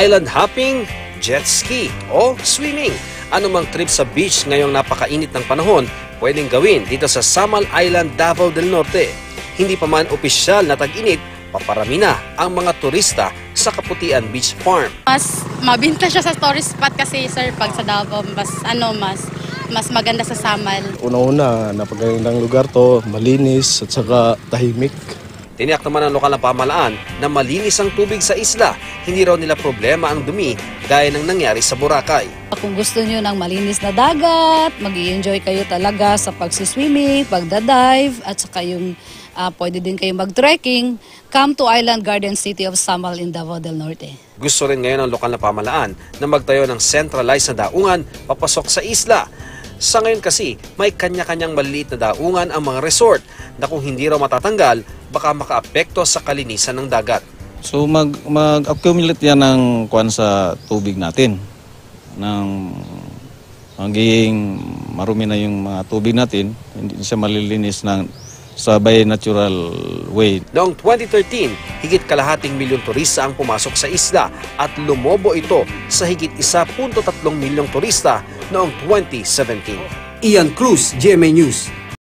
island hopping, jet ski o swimming. Anumang trip sa beach ngayong napakainit ng panahon, pwedeng gawin dito sa Samal Island, Davao del Norte. Hindi pa man opisyal na tag-init, paparami na ang mga turista sa Kaputian Beach Farm. Mas mabinta siya sa tourist spot kasi sir pag sa Davao mas ano mas mas maganda sa Samal. Una-una, napagandang lugar to, malinis at saka tahimik. Tiniyak naman ng lokal na pamalaan na malinis ang tubig sa isla. Hindi raw nila problema ang dumi gaya ng nangyari sa Boracay. Kung gusto nyo ng malinis na dagat, mag enjoy kayo talaga sa pagsiswimming, pagdadive, at saka yung ah, pwede din kayo mag-trekking, come to Island Garden City of Samal in Davao del Norte. Gusto rin ngayon ng lokal na pamalaan na magtayo ng centralized na daungan papasok sa isla. Sa ngayon kasi, may kanya-kanyang maliliit na daungan ang mga resort na kung hindi raw matatanggal, baka makaapekto sa kalinisan ng dagat. So mag mag-accumulate yan ng kuan sa tubig natin. Nang magiging marumi na yung mga tubig natin, hindi siya malilinis ng sa by natural way. Noong 2013, higit kalahating milyon turista ang pumasok sa isla at lumobo ito sa higit 1.3 milyong turista noong 2017. Ian Cruz, GMA News.